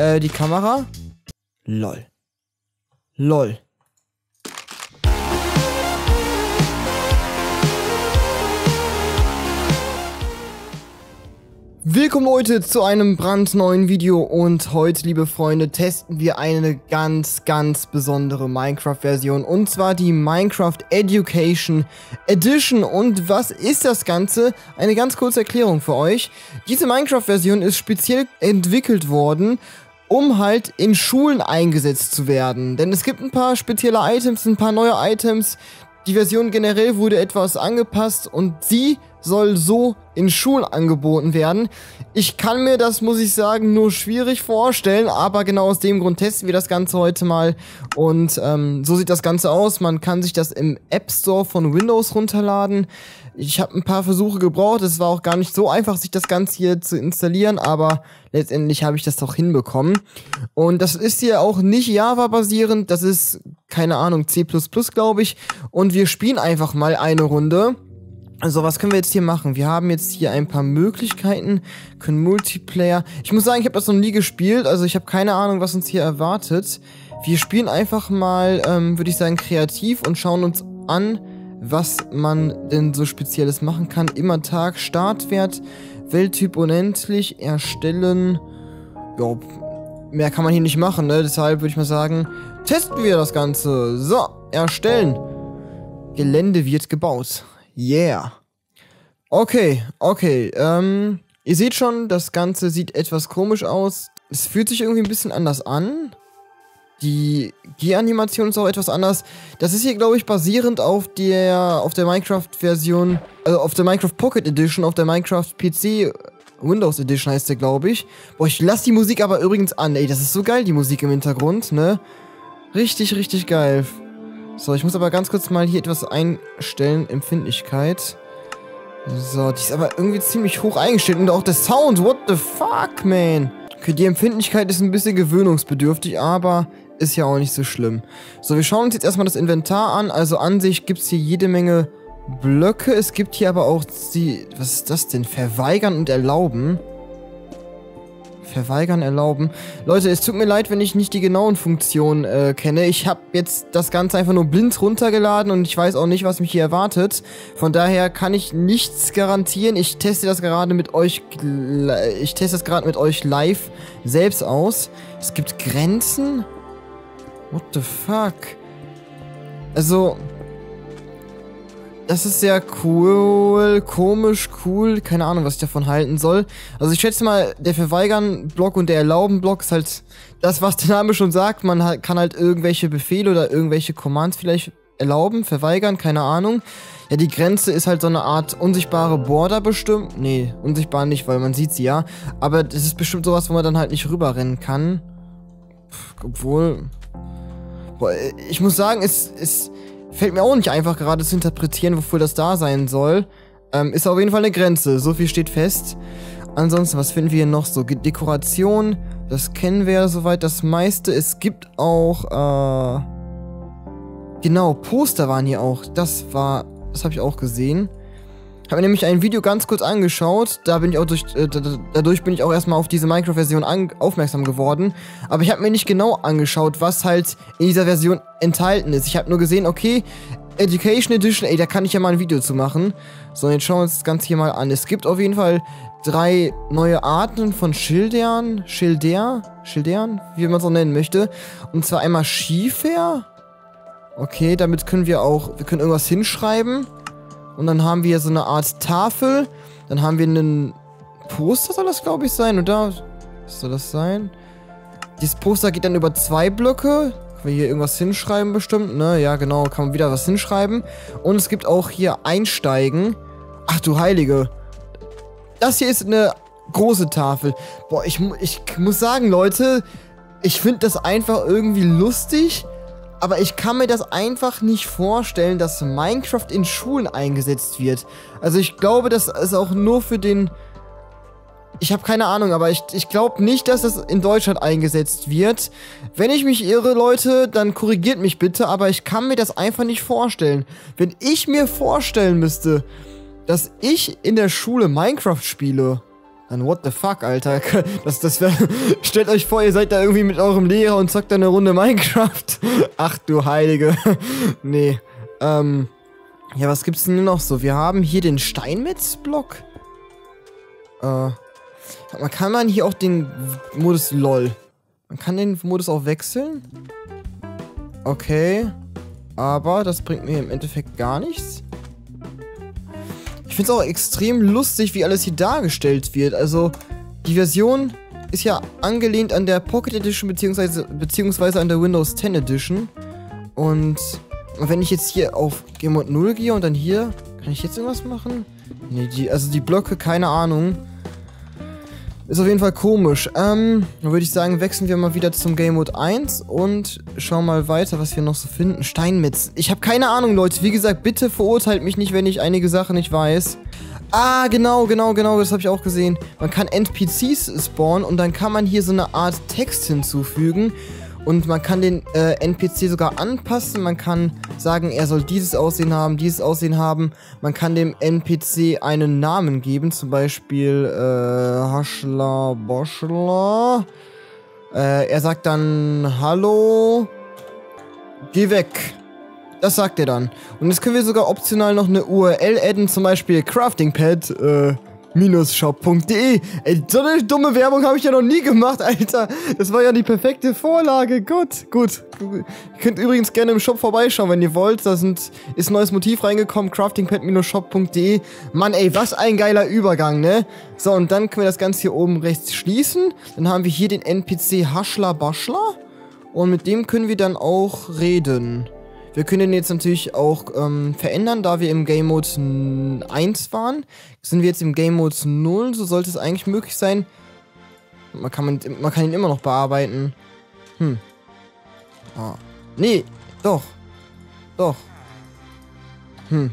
Äh, die Kamera. Lol. Lol. Willkommen Leute zu einem brandneuen Video und heute, liebe Freunde, testen wir eine ganz, ganz besondere Minecraft-Version und zwar die Minecraft Education Edition. Und was ist das Ganze? Eine ganz kurze Erklärung für euch. Diese Minecraft-Version ist speziell entwickelt worden, um halt in Schulen eingesetzt zu werden. Denn es gibt ein paar spezielle Items, ein paar neue Items. Die Version generell wurde etwas angepasst und sie soll so in Schulen angeboten werden. Ich kann mir das, muss ich sagen, nur schwierig vorstellen, aber genau aus dem Grund testen wir das Ganze heute mal. Und ähm, so sieht das Ganze aus. Man kann sich das im App Store von Windows runterladen. Ich habe ein paar Versuche gebraucht. Es war auch gar nicht so einfach, sich das Ganze hier zu installieren, aber letztendlich habe ich das doch hinbekommen. Und das ist hier auch nicht Java-basierend. Das ist, keine Ahnung, C++, glaube ich. Und wir spielen einfach mal eine Runde. Also, was können wir jetzt hier machen? Wir haben jetzt hier ein paar Möglichkeiten, können Multiplayer. Ich muss sagen, ich habe das noch nie gespielt, also ich habe keine Ahnung, was uns hier erwartet. Wir spielen einfach mal, ähm, würde ich sagen, kreativ und schauen uns an, was man denn so Spezielles machen kann. Immer Tag, Startwert, Welttyp unendlich, erstellen. Ja, mehr kann man hier nicht machen, ne? Deshalb würde ich mal sagen, testen wir das Ganze. So, erstellen. Gelände wird gebaut. Yeah. Okay, okay. Ähm, ihr seht schon, das Ganze sieht etwas komisch aus. Es fühlt sich irgendwie ein bisschen anders an. Die G-Animation ist auch etwas anders. Das ist hier, glaube ich, basierend auf der, auf der Minecraft-Version, also auf der Minecraft Pocket Edition, auf der Minecraft PC Windows Edition heißt der, glaube ich. Boah, ich lasse die Musik aber übrigens an. Ey, das ist so geil, die Musik im Hintergrund, ne? Richtig, richtig geil. So, ich muss aber ganz kurz mal hier etwas einstellen. Empfindlichkeit. So, die ist aber irgendwie ziemlich hoch eingestellt. Und auch der Sound, what the fuck, man? Okay, die Empfindlichkeit ist ein bisschen gewöhnungsbedürftig, aber ist ja auch nicht so schlimm. So, wir schauen uns jetzt erstmal das Inventar an. Also an sich gibt es hier jede Menge Blöcke. Es gibt hier aber auch die... Was ist das denn? Verweigern und erlauben. Verweigern, erlauben. Leute, es tut mir leid, wenn ich nicht die genauen Funktionen äh, kenne. Ich habe jetzt das Ganze einfach nur blind runtergeladen und ich weiß auch nicht, was mich hier erwartet. Von daher kann ich nichts garantieren. Ich teste das gerade mit euch, ich teste das gerade mit euch live selbst aus. Es gibt Grenzen? What the fuck? Also, das ist sehr cool, komisch, cool. Keine Ahnung, was ich davon halten soll. Also ich schätze mal, der Verweigern-Block und der Erlauben-Block ist halt das, was der Name schon sagt. Man kann halt irgendwelche Befehle oder irgendwelche Commands vielleicht erlauben, verweigern, keine Ahnung. Ja, die Grenze ist halt so eine Art unsichtbare Border bestimmt. Nee, unsichtbar nicht, weil man sieht sie ja. Aber das ist bestimmt sowas, wo man dann halt nicht rüberrennen kann. Pff, obwohl... Boah, ich muss sagen, es ist Fällt mir auch nicht einfach gerade zu interpretieren, wofür das da sein soll. Ähm, ist auf jeden Fall eine Grenze, so viel steht fest. Ansonsten, was finden wir hier noch so? Dekoration, das kennen wir ja soweit das meiste. Es gibt auch, äh... Genau, Poster waren hier auch. Das war, das habe ich auch gesehen. Habe mir nämlich ein Video ganz kurz angeschaut. Da bin ich auch durch, äh, dadurch bin ich auch erstmal auf diese Minecraft-Version aufmerksam geworden. Aber ich habe mir nicht genau angeschaut, was halt in dieser Version enthalten ist. Ich habe nur gesehen, okay, Education Edition, ey, da kann ich ja mal ein Video zu machen. So, jetzt schauen wir uns das Ganze hier mal an. Es gibt auf jeden Fall drei neue Arten von Schildern. Schilder? Schildern? Wie man so nennen möchte. Und zwar einmal Schiefer. Okay, damit können wir auch, wir können irgendwas hinschreiben. Und dann haben wir so eine Art Tafel. Dann haben wir einen Poster, soll das glaube ich sein, oder? Was soll das sein? Dieses Poster geht dann über zwei Blöcke. Können wir hier irgendwas hinschreiben bestimmt, ne? Ja, genau, kann man wieder was hinschreiben. Und es gibt auch hier Einsteigen. Ach du Heilige. Das hier ist eine große Tafel. Boah, ich, ich muss sagen, Leute, ich finde das einfach irgendwie lustig. Aber ich kann mir das einfach nicht vorstellen, dass Minecraft in Schulen eingesetzt wird. Also ich glaube, das ist auch nur für den... Ich habe keine Ahnung, aber ich, ich glaube nicht, dass das in Deutschland eingesetzt wird. Wenn ich mich irre, Leute, dann korrigiert mich bitte, aber ich kann mir das einfach nicht vorstellen. Wenn ich mir vorstellen müsste, dass ich in der Schule Minecraft spiele, Dann what the fuck, Alter. Das, das wär, stellt euch vor, ihr seid da irgendwie mit eurem Lehrer und zockt da eine Runde Minecraft. Ach du Heilige. nee. Ähm. Ja, was gibt's denn noch so? Wir haben hier den Steinmetz-Block. Äh. Man kann man hier auch den Modus LOL. Man kann den Modus auch wechseln. Okay. Aber das bringt mir im Endeffekt gar nichts. Ich finde es auch extrem lustig, wie alles hier dargestellt wird. Also, die Version ist ja angelehnt an der Pocket Edition beziehungsweise, beziehungsweise an der Windows 10 Edition. Und wenn ich jetzt hier auf Game Mode 0 gehe und dann hier, kann ich jetzt irgendwas machen? Nee, die, also die Blöcke, keine Ahnung. Ist auf jeden Fall komisch. Ähm, dann würde ich sagen, wechseln wir mal wieder zum Game Mode 1 und schauen mal weiter, was wir noch so finden. Steinmetz. Ich habe keine Ahnung, Leute. Wie gesagt, bitte verurteilt mich nicht, wenn ich einige Sachen nicht weiß. Ah, genau, genau, genau, das habe ich auch gesehen. Man kann NPCs spawnen und dann kann man hier so eine Art Text hinzufügen. Und man kann den äh, NPC sogar anpassen. Man kann sagen, er soll dieses Aussehen haben, dieses Aussehen haben. Man kann dem NPC einen Namen geben. Zum Beispiel äh, Haschler Boschler. Äh, er sagt dann Hallo. Geh weg. Das sagt er dann. Und jetzt können wir sogar optional noch eine URL adden. Zum Beispiel CraftingPad. Äh, shop.de. Ey, so eine dumme Werbung habe ich ja noch nie gemacht, Alter. Das war ja die perfekte Vorlage. Gut, gut. Ihr könnt übrigens gerne im Shop vorbeischauen, wenn ihr wollt. Da sind, ist ein neues Motiv reingekommen. craftingpad-shop.de. Mann, ey, was ein geiler Übergang, ne? So, und dann können wir das Ganze hier oben rechts schließen. Dann haben wir hier den NPC Haschler Baschler. Und mit dem können wir dann auch reden. Wir können den jetzt natürlich auch ähm, verändern, da wir im Game Mode 1 waren. Sind wir jetzt im Game Mode 0, so sollte es eigentlich möglich sein. Man kann, man, kann ihn immer noch bearbeiten. Hm. Ah. Nee, doch. Doch. Hm.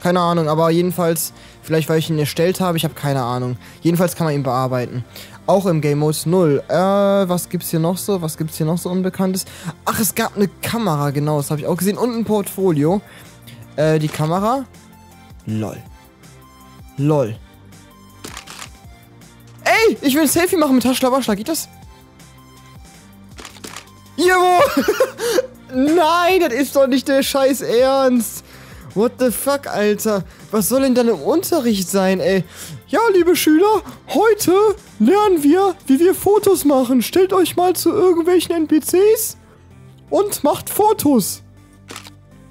Keine Ahnung, aber jedenfalls, vielleicht weil ich ihn erstellt habe, ich habe keine Ahnung. Jedenfalls kann man ihn bearbeiten. Auch im Game Mode 0. Äh, was gibt's hier noch so? Was gibt's hier noch so Unbekanntes? Ach, es gab eine Kamera, genau, das habe ich auch gesehen. Und ein Portfolio. Äh, die Kamera. Lol. Lol. Ey, ich will ein Selfie machen mit Taschler Geht das? Jawohl! Nein, das ist doch nicht der scheiß Ernst. What the fuck, Alter? Was soll denn dann im Unterricht sein, ey? Ja, liebe Schüler, heute lernen wir, wie wir Fotos machen. Stellt euch mal zu irgendwelchen NPCs und macht Fotos.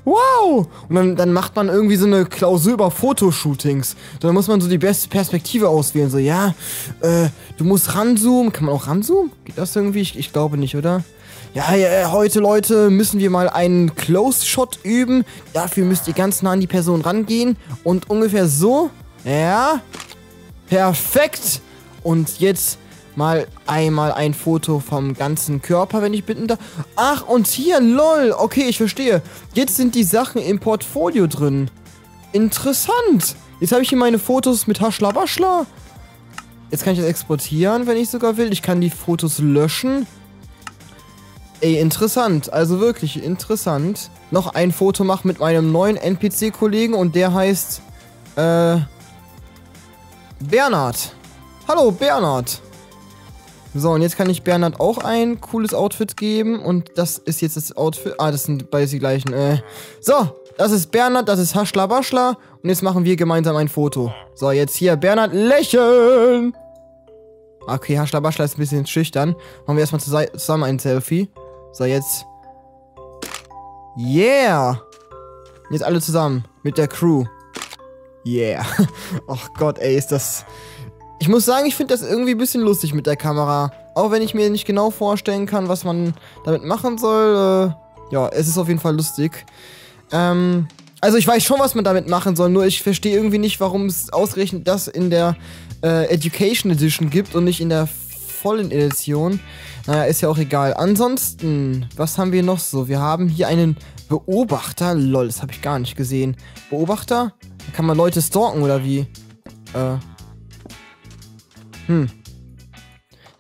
Wow! Und dann, dann macht man irgendwie so eine Klausur über Fotoshootings. Dann muss man so die beste Perspektive auswählen. So, ja, äh, du musst ranzoomen. Kann man auch ranzoomen? Geht das irgendwie? Ich, ich glaube nicht, oder? Ja, ja, heute, Leute, müssen wir mal einen Close-Shot üben. Dafür müsst ihr ganz nah an die Person rangehen. Und ungefähr so. Ja. Perfekt. Und jetzt mal einmal ein Foto vom ganzen Körper, wenn ich bitten darf. Ach, und hier, lol. Okay, ich verstehe. Jetzt sind die Sachen im Portfolio drin. Interessant. Jetzt habe ich hier meine Fotos mit Haschler Jetzt kann ich das exportieren, wenn ich sogar will. Ich kann die Fotos löschen. Ey, interessant. Also wirklich interessant. Noch ein Foto machen mit meinem neuen NPC-Kollegen und der heißt, äh, Bernhard. Hallo, Bernhard. So, und jetzt kann ich Bernhard auch ein cooles Outfit geben. Und das ist jetzt das Outfit. Ah, das sind beides die gleichen. Äh. So, das ist Bernhard, das ist Haschler Baschler. Und jetzt machen wir gemeinsam ein Foto. So, jetzt hier Bernhard lächeln. Okay, Haschler Baschler ist ein bisschen schüchtern. Machen wir erstmal zusammen ein Selfie. So, jetzt. Yeah! Jetzt alle zusammen. Mit der Crew. Yeah. Ach Gott, ey, ist das... Ich muss sagen, ich finde das irgendwie ein bisschen lustig mit der Kamera. Auch wenn ich mir nicht genau vorstellen kann, was man damit machen soll. Äh, ja, es ist auf jeden Fall lustig. Ähm, also ich weiß schon, was man damit machen soll, nur ich verstehe irgendwie nicht, warum es ausgerechnet das in der äh, Education Edition gibt und nicht in der vollen Edition. Naja, ist ja auch egal. Ansonsten, was haben wir noch so? Wir haben hier einen Beobachter. Lol, das habe ich gar nicht gesehen. Beobachter? Kann man Leute stalken oder wie? Äh. Hm.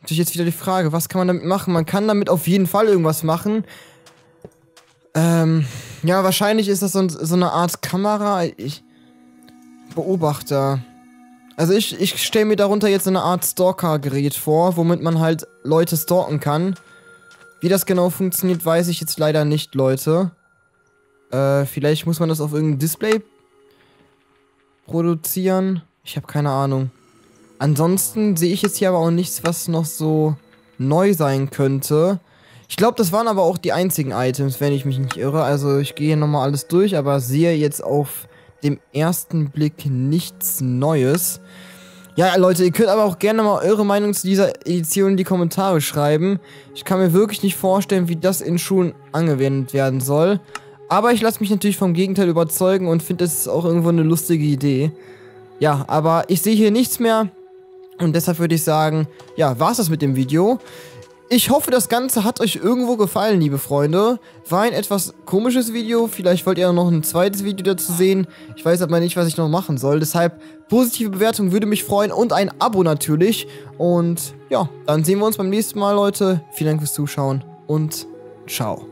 Natürlich jetzt wieder die Frage, was kann man damit machen? Man kann damit auf jeden Fall irgendwas machen. Ähm, ja, wahrscheinlich ist das so, so eine Art Kamera. Ich, Beobachter. Also ich, ich stelle mir darunter jetzt eine Art Stalker-Gerät vor, womit man halt Leute stalken kann. Wie das genau funktioniert, weiß ich jetzt leider nicht, Leute. Äh, vielleicht muss man das auf irgendeinem Display produzieren. Ich habe keine Ahnung. Ansonsten sehe ich jetzt hier aber auch nichts, was noch so neu sein könnte. Ich glaube, das waren aber auch die einzigen Items, wenn ich mich nicht irre. Also ich gehe hier nochmal alles durch, aber sehe jetzt auf dem ersten Blick nichts Neues. Ja, Leute, ihr könnt aber auch gerne mal eure Meinung zu dieser Edition in die Kommentare schreiben. Ich kann mir wirklich nicht vorstellen, wie das in Schulen angewendet werden soll. Aber ich lasse mich natürlich vom Gegenteil überzeugen und finde, es auch irgendwo eine lustige Idee. Ja, aber ich sehe hier nichts mehr. Und deshalb würde ich sagen, ja, war's das mit dem Video. Ich hoffe, das Ganze hat euch irgendwo gefallen, liebe Freunde. War ein etwas komisches Video. Vielleicht wollt ihr noch ein zweites Video dazu sehen. Ich weiß aber nicht, was ich noch machen soll. Deshalb, positive Bewertung würde mich freuen und ein Abo natürlich. Und ja, dann sehen wir uns beim nächsten Mal, Leute. Vielen Dank fürs Zuschauen und ciao.